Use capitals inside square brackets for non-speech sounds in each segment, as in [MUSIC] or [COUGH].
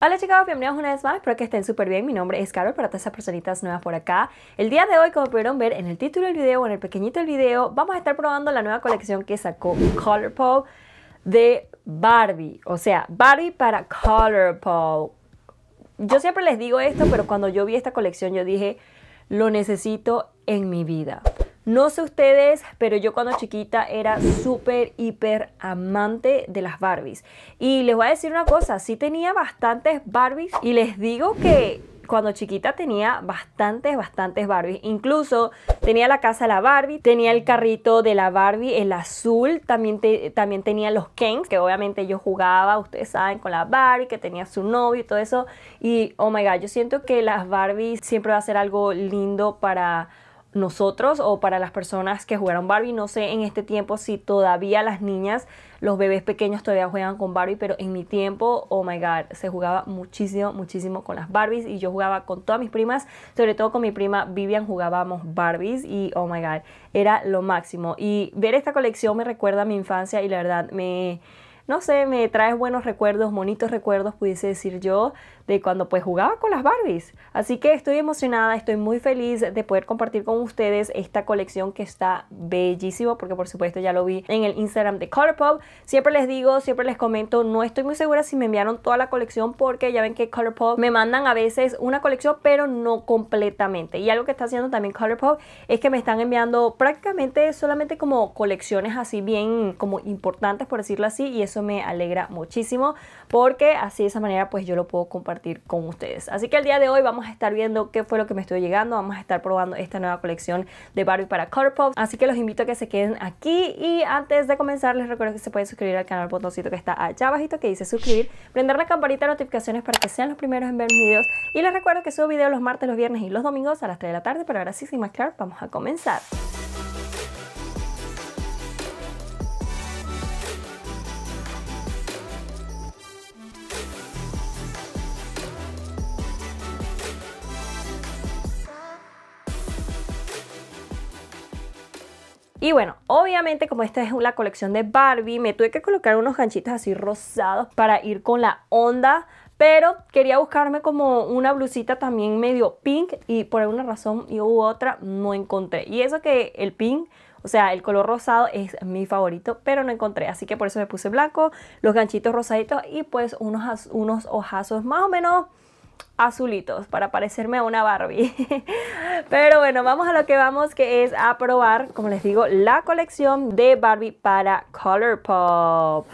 Hola chicos, bienvenidos una vez más, espero que estén súper bien, mi nombre es Carol para todas esas personitas nuevas por acá. El día de hoy, como pudieron ver en el título del video o en el pequeñito del video Vamos a estar probando la nueva colección que sacó Colourpop de Barbie. O sea, Barbie para Colourpop. Yo siempre les digo esto, pero cuando yo vi esta colección yo dije Lo necesito en mi vida no sé ustedes, pero yo cuando chiquita era súper, hiper amante de las Barbies. Y les voy a decir una cosa, sí tenía bastantes Barbies y les digo que cuando chiquita tenía bastantes, bastantes Barbies. Incluso tenía la casa de la Barbie, tenía el carrito de la Barbie, el azul, también, también tenía los Kens, que obviamente yo jugaba, ustedes saben, con la Barbie, que tenía su novio y todo eso. Y, oh my God, yo siento que las Barbies siempre va a ser algo lindo para nosotros o para las personas que jugaron Barbie. No sé en este tiempo si todavía las niñas, los bebés pequeños todavía juegan con Barbie, pero en mi tiempo, oh my god, se jugaba muchísimo, muchísimo con las Barbies y yo jugaba con todas mis primas, sobre todo con mi prima Vivian jugábamos Barbies y oh my god, era lo máximo. Y ver esta colección me recuerda a mi infancia y la verdad me no sé, me trae buenos recuerdos, bonitos recuerdos, pudiese decir yo, de cuando pues jugaba con las Barbies. Así que estoy emocionada, estoy muy feliz de poder compartir con ustedes esta colección que está bellísimo, porque por supuesto ya lo vi en el Instagram de Colourpop. Siempre les digo, siempre les comento, no estoy muy segura si me enviaron toda la colección porque ya ven que Colourpop me mandan a veces una colección, pero no completamente. Y algo que está haciendo también Colourpop es que me están enviando prácticamente solamente como colecciones así bien como importantes, por decirlo así, y eso me alegra muchísimo porque así de esa manera pues yo lo puedo compartir con ustedes. Así que el día de hoy vamos a estar viendo qué fue lo que me estoy llegando, vamos a estar probando esta nueva colección de Barbie para Colourpop, así que los invito a que se queden aquí. Y antes de comenzar les recuerdo que se pueden suscribir al canal, botoncito que está allá abajito que dice suscribir, prender la campanita de notificaciones para que sean los primeros en ver mis videos. Y les recuerdo que subo videos los martes, los viernes y los domingos a las 3 de la tarde, pero ahora sí sin más claro, vamos a comenzar. Y bueno, obviamente como esta es la colección de Barbie, me tuve que colocar unos ganchitos así rosados para ir con la onda. Pero quería buscarme como una blusita también medio pink y por alguna razón u otra no encontré. Y eso que el pink o sea, el color rosado es mi favorito, pero no encontré. Así que por eso me puse blanco, los ganchitos rosaditos y pues unos, unos ojazos más o menos azulitos para parecerme a una Barbie. [LAUGHS] Pero bueno, vamos a lo que vamos que es a probar, como les digo, la colección de Barbie para Colourpop.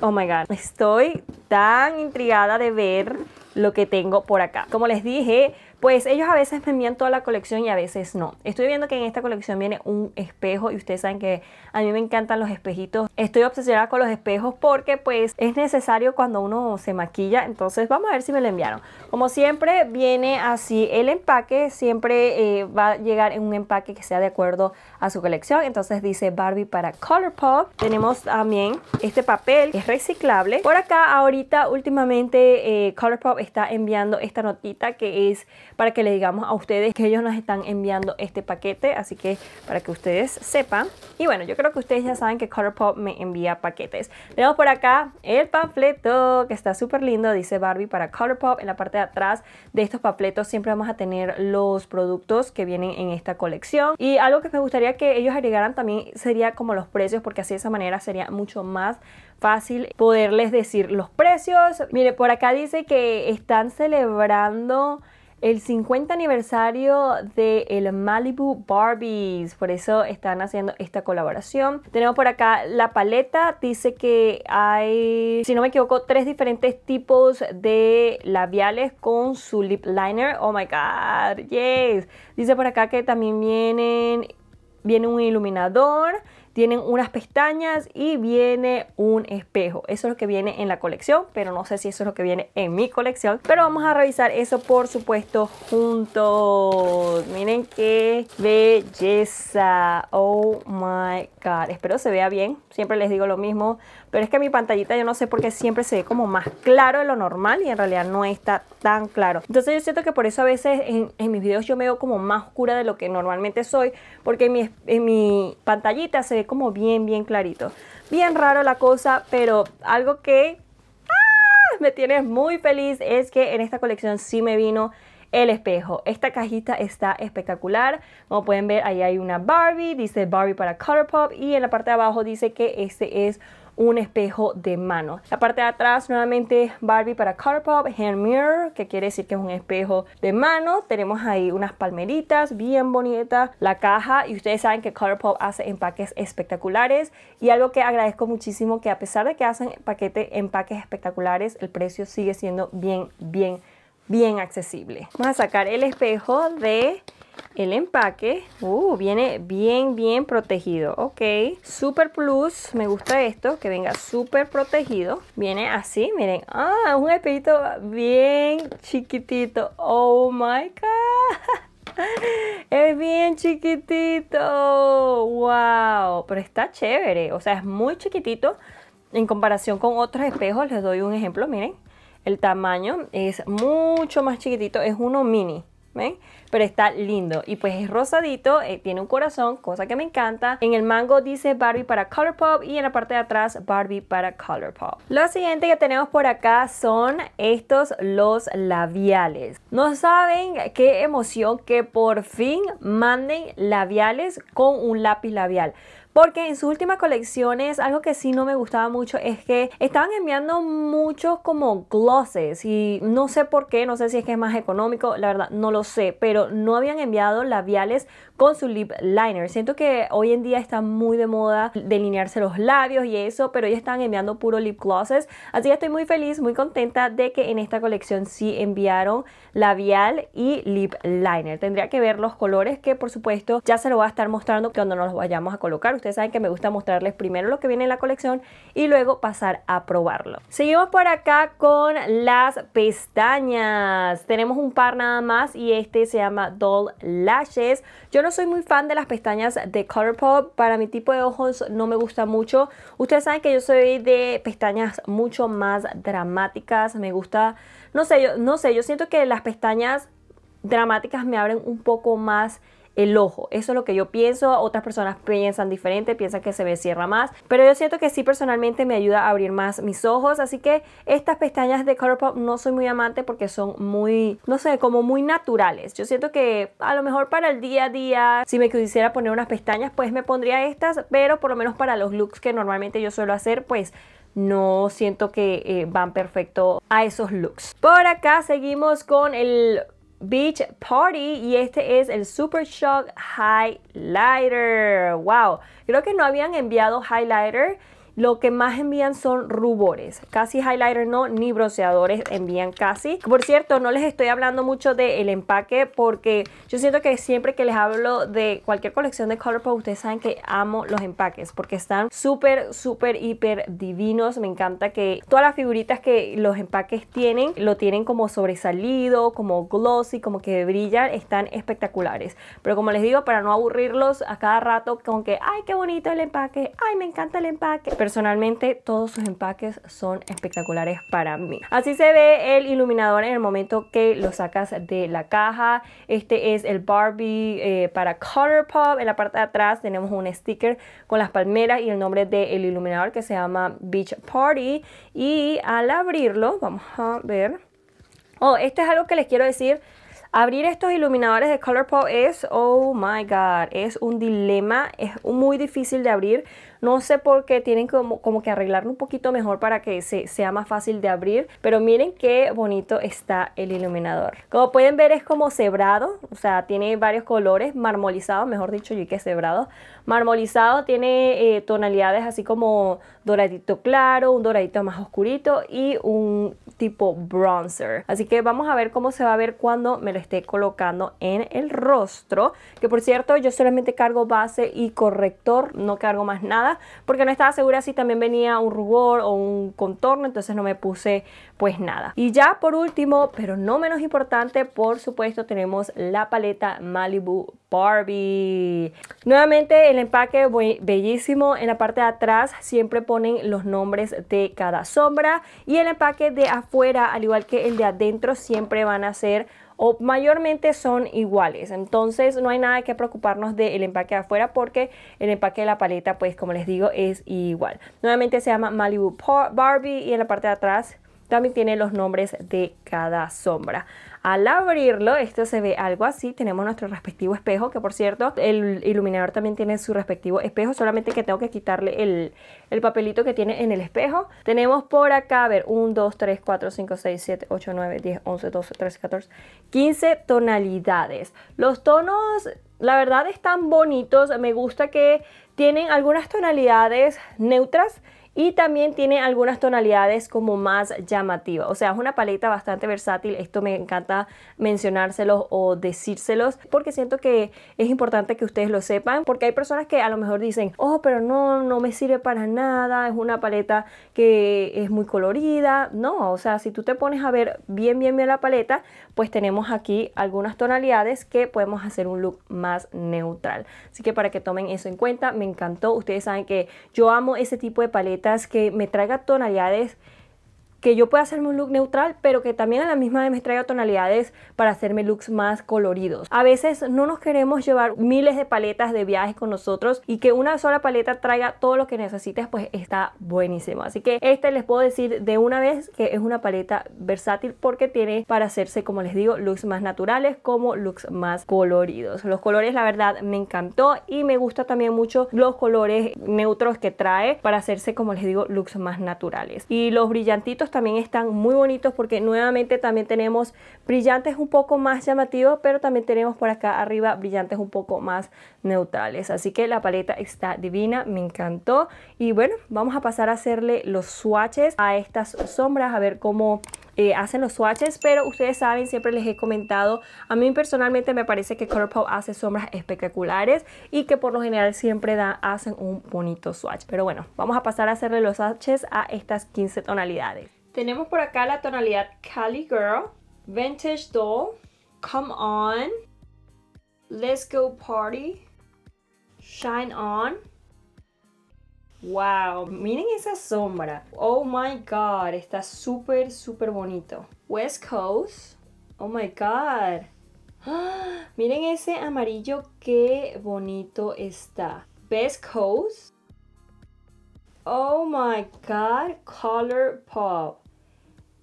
Oh my god, estoy tan intrigada de ver lo que tengo por acá. Como les dije, pues ellos a veces me envían toda la colección y a veces no. Estoy viendo que en esta colección viene un espejo y ustedes saben que a mí me encantan los espejitos. Estoy obsesionada con los espejos porque pues es necesario cuando uno se maquilla. Entonces vamos a ver si me lo enviaron. Como siempre viene así el empaque. Siempre eh, va a llegar en un empaque que sea de acuerdo a su colección. Entonces dice Barbie para Colourpop. Tenemos también este papel que es reciclable. Por acá ahorita últimamente eh, Colourpop está enviando esta notita que es para que le digamos a ustedes que ellos nos están enviando este paquete. Así que para que ustedes sepan. Y bueno, yo creo que ustedes ya saben que Colourpop me envía paquetes. Tenemos por acá el panfleto que está súper lindo. Dice Barbie para Colourpop. En la parte de atrás de estos panfletos siempre vamos a tener los productos que vienen en esta colección. Y algo que me gustaría que ellos agregaran también sería como los precios porque así de esa manera sería mucho más fácil poderles decir los precios. Mire, por acá dice que están celebrando el 50 aniversario de el Malibu Barbies, por eso están haciendo esta colaboración. Tenemos por acá la paleta, dice que hay, si no me equivoco, tres diferentes tipos de labiales con su lip liner. Oh my god, yes. Dice por acá que también vienen, viene un iluminador, tienen unas pestañas y viene un espejo. Eso es lo que viene en la colección, pero no sé si eso es lo que viene en mi colección. Pero vamos a revisar eso, por supuesto, juntos. Miren qué belleza. Oh my God. Espero se vea bien. Siempre les digo lo mismo. Pero es que mi pantallita yo no sé por qué siempre se ve como más claro de lo normal y en realidad no está tan claro. Entonces yo siento que por eso a veces en, mis videos yo me veo como más oscura de lo que normalmente soy. Porque en mi, en mi pantallita se ve como bien, bien clarito. Bien raro la cosa, pero algo que... ¡ah! me tiene muy feliz es que en esta colección sí me vino el espejo. Esta cajita está espectacular. Como pueden ver, ahí hay una Barbie, dice Barbie para Colourpop y en la parte de abajo dice que este es un espejo de mano. La parte de atrás nuevamente Barbie para Colourpop, Hand Mirror, que quiere decir que es un espejo de mano. Tenemos ahí unas palmeritas bien bonitas, la caja y ustedes saben que Colourpop hace empaques espectaculares y algo que agradezco muchísimo que a pesar de que hacen paquete, empaques espectaculares, el precio sigue siendo bien, bien, bien accesible. Vamos a sacar el espejo de el empaque, uh, viene bien, bien protegido. Ok, Super Plus, me gusta esto, que venga súper protegido. Viene así, miren. Ah, un espejito bien chiquitito. Oh my God. [LAUGHS] Es bien chiquitito. Wow. Pero está chévere. O sea, es muy chiquitito. En comparación con otros espejos, les doy un ejemplo. Miren. El tamaño es mucho más chiquitito. Es uno mini. Pero está lindo y pues es rosadito, eh, tiene un corazón, cosa que me encanta. En el mango dice Barbie para Colourpop y en la parte de atrás Barbie para Colourpop. Lo siguiente que tenemos por acá son estos los labiales. No saben qué emoción que por fin manden labiales con un lápiz labial. Porque en sus últimas colecciones, algo que sí no me gustaba mucho es que estaban enviando muchos como glosses y no sé por qué, no sé si es que es más económico, la verdad no lo sé, pero no habían enviado labiales con su lip liner. Siento que hoy en día está muy de moda delinearse los labios y eso, pero ya están enviando puro lip glosses. Así que estoy muy feliz, muy contenta de que en esta colección sí enviaron labial y lip liner. Tendría que ver los colores que por supuesto ya se lo voy a estar mostrando cuando nos los vayamos a colocar saben que me gusta mostrarles primero lo que viene en la colección y luego pasar a probarlo. Seguimos por acá con las pestañas. Tenemos un par nada más y este se llama Doll Lashes. Yo no soy muy fan de las pestañas de Colourpop. Para mi tipo de ojos no me gusta mucho. Ustedes saben que yo soy de pestañas mucho más dramáticas. Me gusta, no sé, yo, no sé, yo siento que las pestañas dramáticas me abren un poco más el ojo. Eso es lo que yo pienso. Otras personas piensan diferente, piensan que se me cierra más. Pero yo siento que sí personalmente me ayuda a abrir más mis ojos. Así que estas pestañas de Colourpop no soy muy amante porque son muy, no sé, como muy naturales. Yo siento que a lo mejor para el día a día, si me quisiera poner unas pestañas, pues me pondría estas. Pero por lo menos para los looks que normalmente yo suelo hacer, pues no siento que eh, van perfecto a esos looks. Por acá seguimos con el Beach Party y este es el Super Shock Highlighter. Wow, creo que no habían enviado highlighter lo que más envían son rubores. Casi highlighter no, ni bronceadores envían casi. Por cierto, no les estoy hablando mucho del empaque porque yo siento que siempre que les hablo de cualquier colección de Colourpop, ustedes saben que amo los empaques porque están súper, súper, hiper divinos. Me encanta que todas las figuritas que los empaques tienen, lo tienen como sobresalido, como glossy, como que brillan, están espectaculares. Pero como les digo, para no aburrirlos a cada rato con que, ay, qué bonito el empaque, ay, me encanta el empaque Personalmente todos sus empaques son espectaculares para mí. Así se ve el iluminador en el momento que lo sacas de la caja. Este es el Barbie eh, para Colourpop. En la parte de atrás tenemos un sticker con las palmeras y el nombre del iluminador que se llama Beach Party. Y al abrirlo, vamos a ver. Oh, este es algo que les quiero decir. Abrir estos iluminadores de Colourpop es, oh my god, es un dilema, es muy difícil de abrir no sé por qué tienen como, como que arreglarlo un poquito mejor para que se, sea más fácil de abrir. Pero miren qué bonito está el iluminador. Como pueden ver es como cebrado. O sea, tiene varios colores. Marmolizado, mejor dicho, yo que cebrado. Marmolizado tiene eh, tonalidades así como doradito claro, un doradito más oscurito y un tipo bronzer. Así que vamos a ver cómo se va a ver cuando me lo esté colocando en el rostro. Que por cierto, yo solamente cargo base y corrector, no cargo más nada porque no estaba segura si también venía un rubor o un contorno, entonces no me puse pues nada. Y ya por último, pero no menos importante, por supuesto tenemos la paleta Malibu Barbie. Nuevamente el empaque bellísimo. En la parte de atrás siempre ponen los nombres de cada sombra y el empaque de afuera, al igual que el de adentro, siempre van a ser o mayormente son iguales. Entonces no hay nada que preocuparnos del empaque de afuera porque el empaque de la paleta, pues como les digo, es igual. Nuevamente se llama Malibu Barbie y en la parte de atrás también tiene los nombres de cada sombra. Al abrirlo, esto se ve algo así. Tenemos nuestro respectivo espejo, que por cierto, el iluminador también tiene su respectivo espejo, solamente que tengo que quitarle el, el papelito que tiene en el espejo. Tenemos por acá, a ver, 1, 2, 3, 4, 5, 6, 7, 8, 9, 10, 11, 12, 13, 14, 15 tonalidades. Los tonos, la verdad, están bonitos. Me gusta que tienen algunas tonalidades neutras y también tiene algunas tonalidades como más llamativas. O sea, es una paleta bastante versátil. Esto me encanta mencionárselos o decírselos porque siento que es importante que ustedes lo sepan porque hay personas que a lo mejor dicen, oh, pero no, no me sirve para nada, es una paleta que es muy colorida. No, o sea, si tú te pones a ver bien, bien, bien la paleta, pues tenemos aquí algunas tonalidades que podemos hacer un look más neutral. Así que para que tomen eso en cuenta, me encantó. Ustedes saben que yo amo ese tipo de paletas que me traiga tonalidades que yo pueda hacerme un look neutral, pero que también a la misma vez me traiga tonalidades para hacerme looks más coloridos. A veces no nos queremos llevar miles de paletas de viajes con nosotros y que una sola paleta traiga todo lo que necesites, pues está buenísimo. Así que este les puedo decir de una vez que es una paleta versátil porque tiene para hacerse, como les digo, looks más naturales como looks más coloridos. Los colores, la verdad, me encantó y me gusta también mucho los colores neutros que trae para hacerse, como les digo, looks más naturales. Y los brillantitos también están muy bonitos porque nuevamente también tenemos brillantes un poco más llamativos, pero también tenemos por acá arriba brillantes un poco más neutrales. Así que la paleta está divina, me encantó. Y bueno, vamos a pasar a hacerle los swatches a estas sombras, a ver cómo eh, hacen los swatches, pero ustedes saben, siempre les he comentado, a mí personalmente me parece que ColourPop hace sombras espectaculares y que por lo general siempre da, hacen un bonito swatch. Pero bueno, vamos a pasar a hacerle los swatches a estas 15 tonalidades. Tenemos por acá la tonalidad Cali Girl, Vintage Doll, Come On, Let's Go Party, Shine On. Wow, miren esa sombra. Oh my god, está súper, súper bonito. West Coast. Oh my god. [GASPS] Miren ese amarillo, qué bonito está. Best Coast. Oh my god, Color Pop.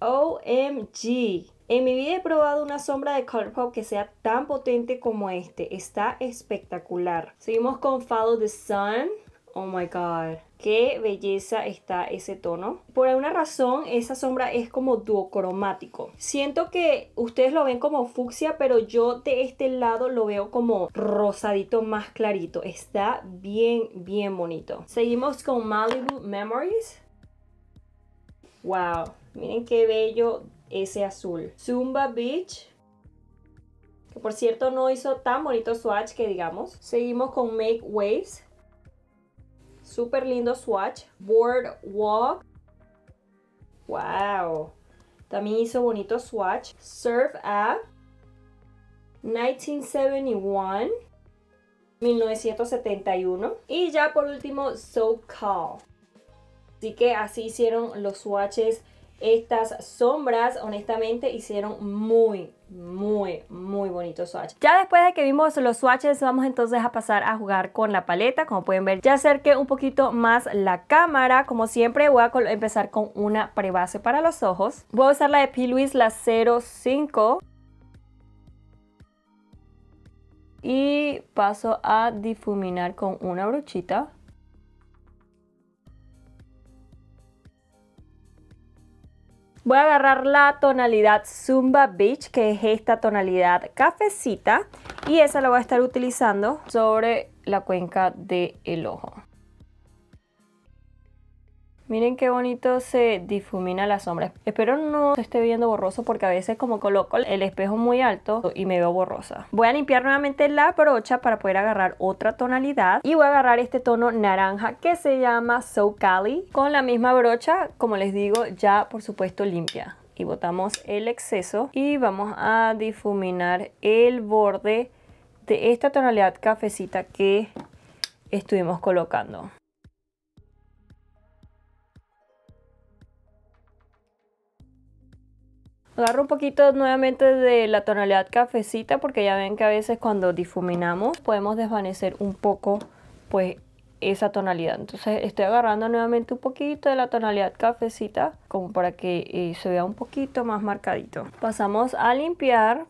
OMG. En mi vida he probado una sombra de Colourpop que sea tan potente como este. Está espectacular. Seguimos con Follow the Sun. Oh my god. Qué belleza está ese tono. Por alguna razón, esa sombra es como duocromático. Siento que ustedes lo ven como fucsia, pero yo de este lado lo veo como rosadito más clarito. Está bien, bien bonito. Seguimos con Malibu Memories. Wow, Miren qué bello ese azul. Zumba Beach. Que por cierto no hizo tan bonito swatch que digamos. Seguimos con Make Waves. Súper lindo swatch. Boardwalk. Wow. También hizo bonito swatch. Surf App. 1971. 1971. Y ya por último, So Call. Así que así hicieron los swatches estas sombras honestamente hicieron muy, muy, muy bonitos swatches. Ya después de que vimos los swatches, vamos entonces a pasar a jugar con la paleta. Como pueden ver, ya acerqué un poquito más la cámara. Como siempre, voy a empezar con una prebase para los ojos. Voy a usar la de P. Louise, la 05. Y paso a difuminar con una brochita. Voy a agarrar la tonalidad Zumba Beach, que es esta tonalidad cafecita, y esa la voy a estar utilizando sobre la cuenca del ojo. Miren qué bonito se difumina la sombra. Espero no se esté viendo borroso porque a veces como coloco el espejo muy alto y me veo borrosa. Voy a limpiar nuevamente la brocha para poder agarrar otra tonalidad. Y voy a agarrar este tono naranja que se llama So Cali. Con la misma brocha, como les digo, ya por supuesto limpia. Y botamos el exceso y vamos a difuminar el borde de esta tonalidad cafecita que estuvimos colocando. Agarro un poquito nuevamente de la tonalidad cafecita porque ya ven que a veces cuando difuminamos podemos desvanecer un poco pues esa tonalidad. Entonces estoy agarrando nuevamente un poquito de la tonalidad cafecita como para que eh, se vea un poquito más marcadito. Pasamos a limpiar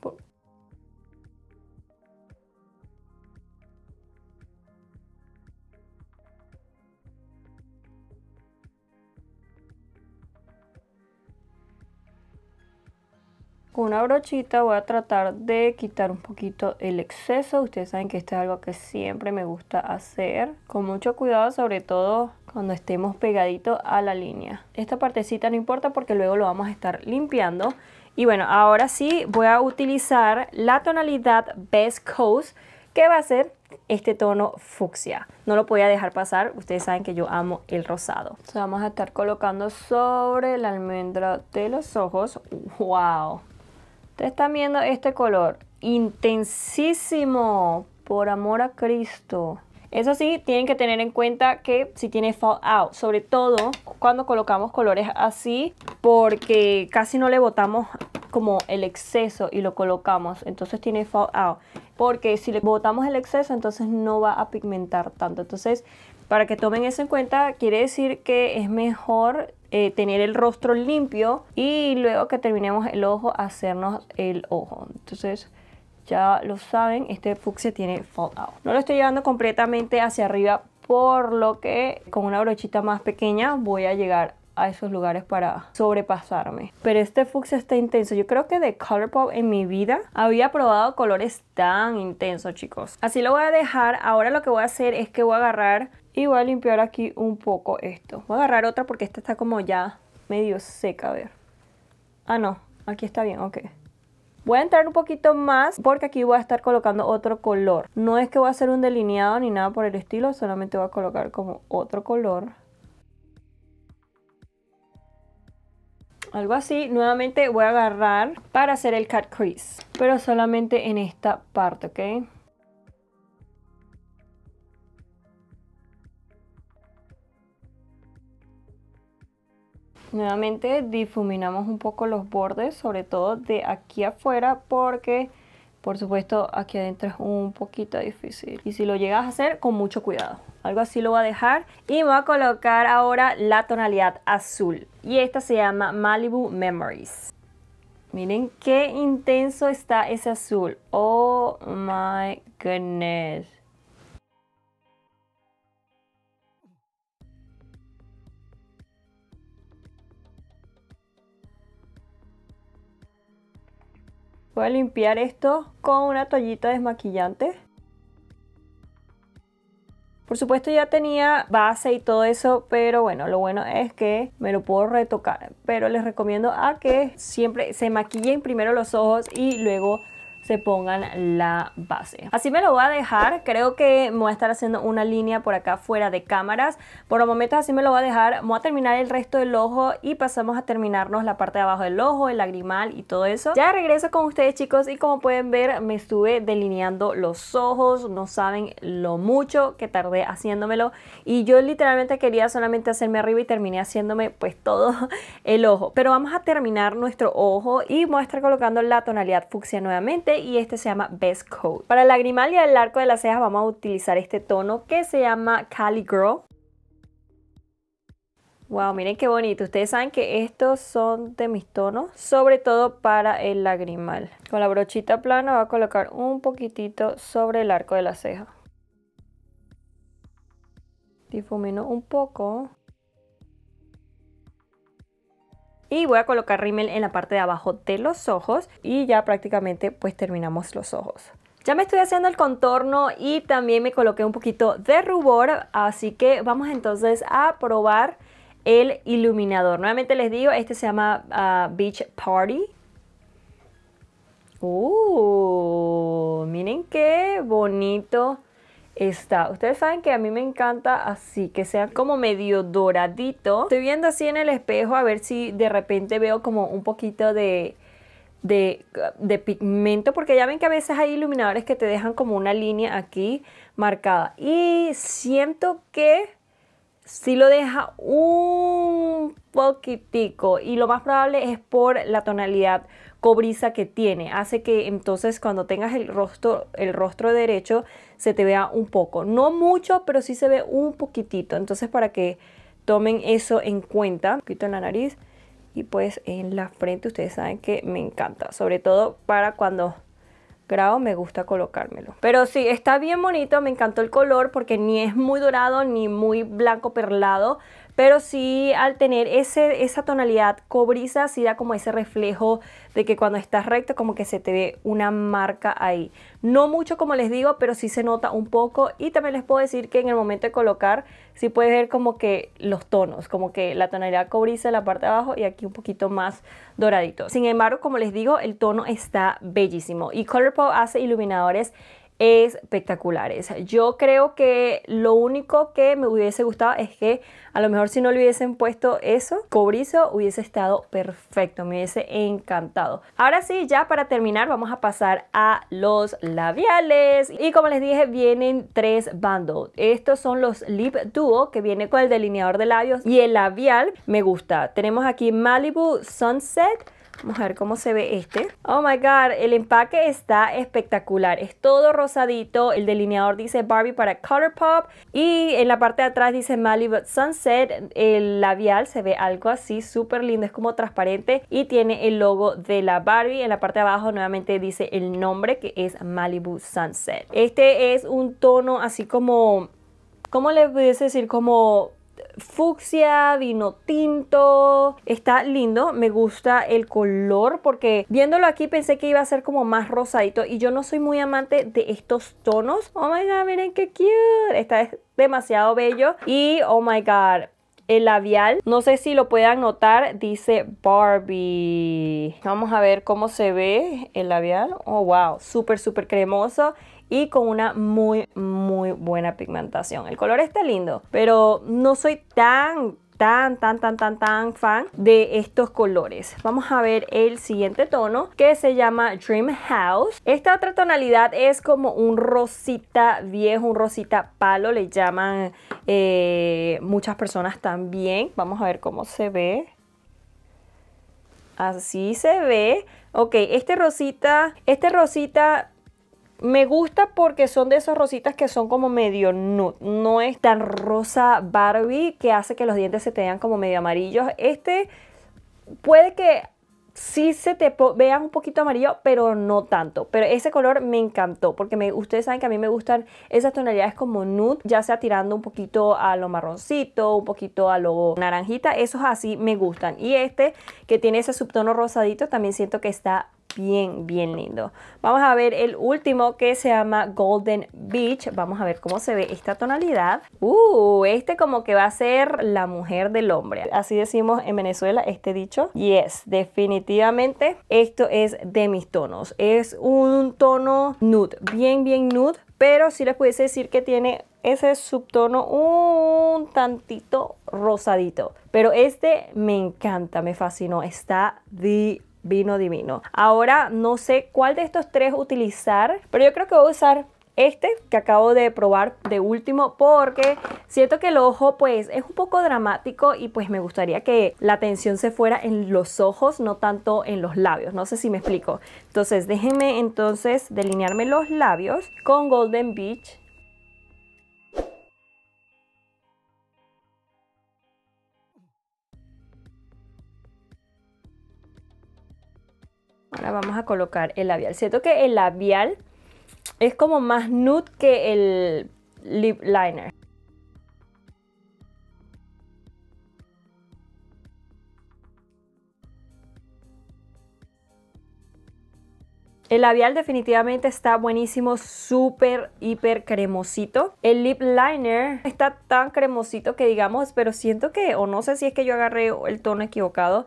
Con una brochita voy a tratar de quitar un poquito el exceso. Ustedes saben que esto es algo que siempre me gusta hacer. Con mucho cuidado, sobre todo cuando estemos pegaditos a la línea. Esta partecita no importa porque luego lo vamos a estar limpiando. Y bueno, ahora sí voy a utilizar la tonalidad Best Coast que va a ser este tono fucsia. No lo podía dejar pasar, ustedes saben que yo amo el rosado. vamos a estar colocando sobre la almendra de los ojos. ¡Wow! Ustedes están viendo este color intensísimo, por amor a Cristo. Eso sí, tienen que tener en cuenta que si tiene fallout, sobre todo cuando colocamos colores así, porque casi no le botamos como el exceso y lo colocamos, entonces tiene fallout. Porque si le botamos el exceso, entonces no va a pigmentar tanto. Entonces, para que tomen eso en cuenta, quiere decir que es mejor eh, tener el rostro limpio y luego que terminemos el ojo, hacernos el ojo. Entonces, ya lo saben, este fucsia tiene fallout. No lo estoy llevando completamente hacia arriba, por lo que con una brochita más pequeña voy a llegar a esos lugares para sobrepasarme. Pero este fucsia está intenso. Yo creo que de Colourpop en mi vida había probado colores tan intensos, chicos. Así lo voy a dejar. Ahora lo que voy a hacer es que voy a agarrar y voy a limpiar aquí un poco esto. Voy a agarrar otra porque esta está como ya medio seca, a ver. Ah, no, aquí está bien, ok. Voy a entrar un poquito más porque aquí voy a estar colocando otro color. No es que voy a hacer un delineado ni nada por el estilo, solamente voy a colocar como otro color. Algo así, nuevamente voy a agarrar para hacer el cut crease, pero solamente en esta parte, ¿ok? Nuevamente difuminamos un poco los bordes, sobre todo de aquí afuera, porque por supuesto aquí adentro es un poquito difícil. Y si lo llegas a hacer, con mucho cuidado. Algo así lo voy a dejar. Y voy a colocar ahora la tonalidad azul. Y esta se llama Malibu Memories. Miren qué intenso está ese azul. Oh my goodness. Voy a limpiar esto con una toallita desmaquillante. Por supuesto ya tenía base y todo eso, pero bueno, lo bueno es que me lo puedo retocar. Pero les recomiendo a que siempre se maquillen primero los ojos y luego se pongan la base. Así me lo voy a dejar. Creo que me voy a estar haciendo una línea por acá fuera de cámaras. Por los momentos así me lo voy a dejar. Voy a terminar el resto del ojo y pasamos a terminarnos la parte de abajo del ojo, el lagrimal y todo eso. Ya regreso con ustedes chicos y como pueden ver me estuve delineando los ojos. No saben lo mucho que tardé haciéndomelo. Y yo literalmente quería solamente hacerme arriba y terminé haciéndome pues todo el ojo. Pero vamos a terminar nuestro ojo y voy a estar colocando la tonalidad fucsia nuevamente y este se llama Best Coat. Para el lagrimal y el arco de las cejas vamos a utilizar este tono que se llama Cali. Wow, miren qué bonito. Ustedes saben que estos son de mis tonos, sobre todo para el lagrimal. Con la brochita plana voy a colocar un poquitito sobre el arco de la ceja. Difumino un poco. Y voy a colocar rímel en la parte de abajo de los ojos y ya prácticamente pues terminamos los ojos. Ya me estoy haciendo el contorno y también me coloqué un poquito de rubor, así que vamos entonces a probar el iluminador. Nuevamente les digo, este se llama ah, Beach Party. Uh, miren qué bonito está. Ustedes saben que a mí me encanta así, que sea como medio doradito. Estoy viendo así en el espejo a ver si de repente veo como un poquito de, de, de, pigmento, porque ya ven que a veces hay iluminadores que te dejan como una línea aquí marcada. Y siento que si lo deja un poquitico y lo más probable es por la tonalidad cobriza que tiene. Hace que entonces cuando tengas el rostro, el rostro derecho se te vea un poco. No mucho, pero sí se ve un poquitito. Entonces para que tomen eso en cuenta. Un poquito en la nariz y pues en la frente ustedes saben que me encanta. Sobre todo para cuando grabo me gusta colocármelo. Pero sí, está bien bonito, me encantó el color porque ni es muy dorado ni muy blanco perlado pero sí al tener ese, esa tonalidad cobriza, sí da como ese reflejo de que cuando estás recto como que se te ve una marca ahí. No mucho como les digo, pero sí se nota un poco y también les puedo decir que en el momento de colocar sí puedes ver como que los tonos, como que la tonalidad cobriza en la parte de abajo y aquí un poquito más doradito. Sin embargo, como les digo, el tono está bellísimo y Colourpop hace iluminadores espectaculares. Yo creo que lo único que me hubiese gustado es que a lo mejor si no le hubiesen puesto eso, cobrizo, hubiese estado perfecto, me hubiese encantado. Ahora sí, ya para terminar vamos a pasar a los labiales y como les dije vienen tres bandos. Estos son los Lip Duo que viene con el delineador de labios y el labial me gusta. Tenemos aquí Malibu Sunset Vamos a ver cómo se ve este. Oh my god, el empaque está espectacular. Es todo rosadito. El delineador dice Barbie para Colourpop. Y en la parte de atrás dice Malibu Sunset. El labial se ve algo así súper lindo. Es como transparente. Y tiene el logo de la Barbie. En la parte de abajo nuevamente dice el nombre que es Malibu Sunset. Este es un tono así como... ¿Cómo le pudiese decir? Como fucsia, vino tinto. Está lindo, me gusta el color porque viéndolo aquí pensé que iba a ser como más rosadito y yo no soy muy amante de estos tonos. Oh my god, miren qué cute. Está es demasiado bello y oh my god, el labial, no sé si lo puedan notar, dice Barbie. Vamos a ver cómo se ve el labial. Oh, wow, súper, súper cremoso y con una muy, muy buena pigmentación. El color está lindo, pero no soy tan tan, tan, tan, tan, tan fan de estos colores. Vamos a ver el siguiente tono que se llama Dream House. Esta otra tonalidad es como un rosita viejo, un rosita palo, le llaman eh, muchas personas también. Vamos a ver cómo se ve. Así se ve. Ok, este rosita, este rosita me gusta porque son de esas rositas que son como medio nude. No es tan rosa Barbie que hace que los dientes se te vean como medio amarillos. Este puede que sí se te vean un poquito amarillo, pero no tanto. Pero ese color me encantó porque me, ustedes saben que a mí me gustan esas tonalidades como nude, ya sea tirando un poquito a lo marroncito, un poquito a lo naranjita. Esos así me gustan. Y este que tiene ese subtono rosadito también siento que está bien, bien lindo. Vamos a ver el último que se llama Golden Beach. Vamos a ver cómo se ve esta tonalidad. Uh, este como que va a ser la mujer del hombre. Así decimos en Venezuela este dicho. Yes, definitivamente esto es de mis tonos. Es un tono nude, bien, bien nude. Pero sí les pudiese decir que tiene ese subtono un tantito rosadito. Pero este me encanta, me fascinó. Está divino vino divino. Ahora no sé cuál de estos tres utilizar, pero yo creo que voy a usar este que acabo de probar de último porque siento que el ojo pues es un poco dramático y pues me gustaría que la atención se fuera en los ojos no tanto en los labios no sé si me explico entonces déjenme entonces delinearme los labios con Golden Beach Ahora vamos a colocar el labial. Siento que el labial es como más nude que el lip liner. El labial definitivamente está buenísimo, súper, hiper cremosito. El lip liner está tan cremosito que digamos, pero siento que, o no sé si es que yo agarré el tono equivocado,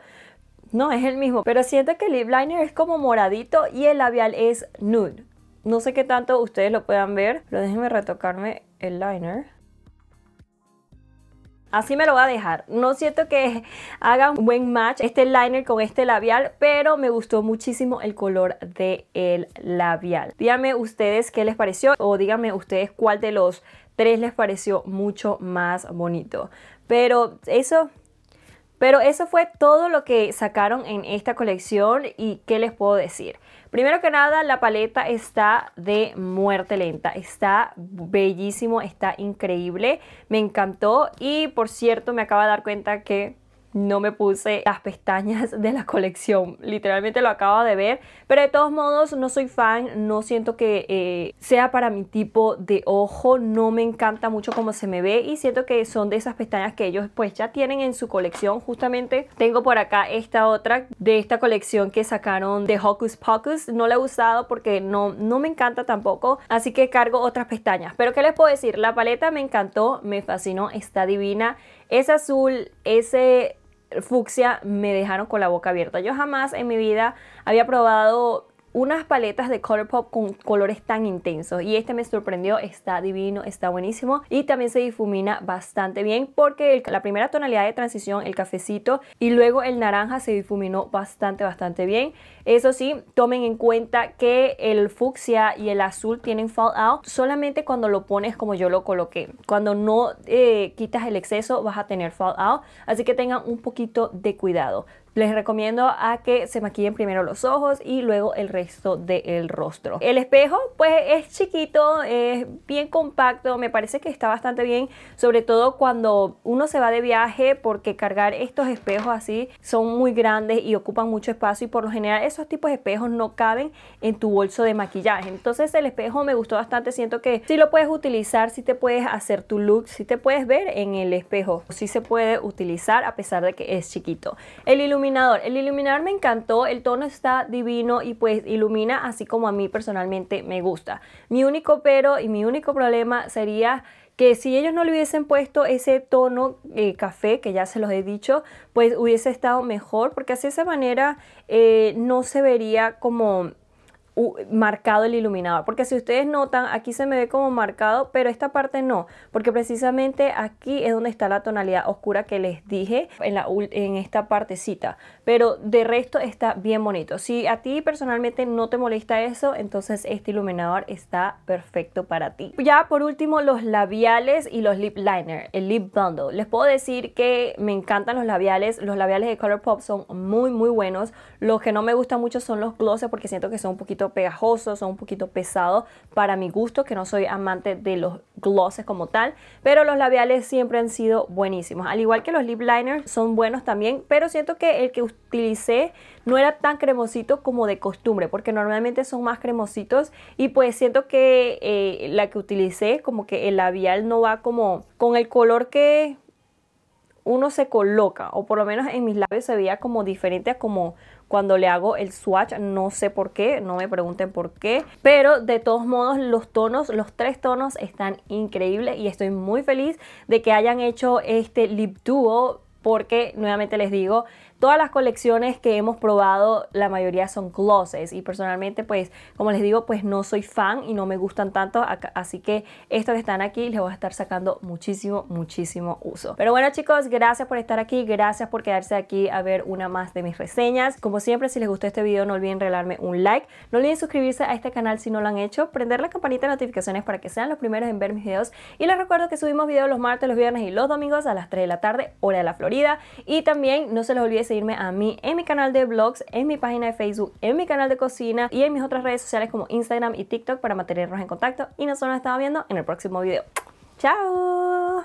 no, es el mismo, pero siento que el lip liner es como moradito y el labial es nude. No sé qué tanto ustedes lo puedan ver, pero déjenme retocarme el liner. Así me lo voy a dejar. No siento que [LAUGHS] haga un buen match este liner con este labial, pero me gustó muchísimo el color del labial. Díganme ustedes qué les pareció o díganme ustedes cuál de los tres les pareció mucho más bonito. Pero eso Pero eso fue todo lo que sacaron en esta colección y qué les puedo decir. Primero que nada, la paleta está de muerte lenta. Está bellísimo, está increíble. Me encantó y por cierto me acabo de dar cuenta que no me puse las pestañas de la colección. Literalmente lo acabo de ver. Pero de todos modos no soy fan. No siento que eh, sea para mi tipo de ojo. No me encanta mucho cómo se me ve. Y siento que son de esas pestañas que ellos pues ya tienen en su colección. Justamente tengo por acá esta otra de esta colección que sacaron de Hocus Pocus. No la he usado porque no, no me encanta tampoco. Así que cargo otras pestañas. Pero ¿qué les puedo decir? La paleta me encantó. Me fascinó. Está divina. Es azul. Ese fucsia me dejaron con la boca abierta. Yo jamás en mi vida había probado unas paletas de Colourpop con colores tan intensos y este me sorprendió, está divino, está buenísimo y también se difumina bastante bien porque la primera tonalidad de transición, el cafecito y luego el naranja se difuminó bastante, bastante bien. Eso sí, tomen en cuenta que el fucsia y el azul tienen fallout solamente cuando lo pones como yo lo coloqué. Cuando no eh, quitas el exceso vas a tener fallout, así que tengan un poquito de cuidado. Les recomiendo a que se maquillen primero los ojos y luego el resto del rostro. El espejo pues es chiquito, es bien compacto, me parece que está bastante bien, sobre todo cuando uno se va de viaje porque cargar estos espejos así son muy grandes y ocupan mucho espacio y por lo general esos tipos de espejos no caben en tu bolso de maquillaje. Entonces el espejo me gustó bastante, siento que si lo puedes utilizar, si te puedes hacer tu look, si te puedes ver en el espejo, si se puede utilizar a pesar de que es chiquito. El iluminador el iluminador me encantó, el tono está divino y pues ilumina así como a mí personalmente me gusta. Mi único pero y mi único problema sería que si ellos no le hubiesen puesto ese tono eh, café, que ya se los he dicho, pues hubiese estado mejor, porque así de esa manera eh, no se vería como marcado el iluminador. Porque si ustedes notan aquí se me ve como marcado pero esta parte no. Porque precisamente aquí es donde está la tonalidad oscura que les dije en, la, en esta partecita. Pero de resto está bien bonito. Si a ti personalmente no te molesta eso entonces este iluminador está perfecto para ti. Ya por último los labiales y los lip liner el lip bundle. Les puedo decir que me encantan los labiales. Los labiales de Colourpop son muy muy buenos. Los que no me gustan mucho son los glosses porque siento que son un poquito pegajosos, son un poquito pesados para mi gusto, que no soy amante de los glosses como tal, pero los labiales siempre han sido buenísimos. Al igual que los lip liners son buenos también, pero siento que el que utilicé no era tan cremosito como de costumbre, porque normalmente son más cremositos y pues siento que eh, la que utilicé como que el labial no va como con el color que uno se coloca, o por lo menos en mis labios se veía como diferente a como cuando le hago el swatch, no sé por qué, no me pregunten por qué, pero de todos modos los tonos, los tres tonos están increíbles y estoy muy feliz de que hayan hecho este lip duo porque nuevamente les digo, Todas las colecciones que hemos probado, la mayoría son glosses y personalmente pues como les digo pues no soy fan y no me gustan tanto, así que estos que están aquí les voy a estar sacando muchísimo, muchísimo uso. Pero bueno chicos, gracias por estar aquí, gracias por quedarse aquí a ver una más de mis reseñas. Como siempre, si les gustó este video no olviden regalarme un like, no olviden suscribirse a este canal si no lo han hecho, prender la campanita de notificaciones para que sean los primeros en ver mis videos y les recuerdo que subimos videos los martes, los viernes y los domingos a las 3 de la tarde, hora de la Florida y también no se les olvide seguirme a mí en mi canal de blogs, en mi página de Facebook, en mi canal de cocina y en mis otras redes sociales como Instagram y TikTok para mantenernos en contacto. Y nosotros nos estamos viendo en el próximo video. ¡Chao!